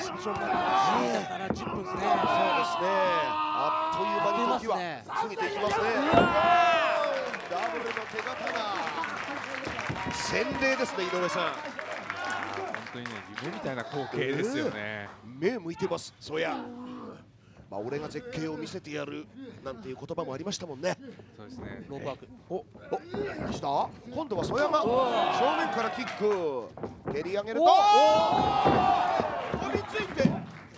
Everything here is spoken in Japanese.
ショから10分ですねそうですねあっという間に時は過ぎていきますねダブルの手形が洗礼ですね井上さん本当にね夢みたいな光景ですよね、目向いてますそやまあ、俺が絶景を見せてやるなんていう言葉もありましたもんね。そうですね。ロープワーク。お、お、来た。今度は曽山。正面からキック。蹴り上げると。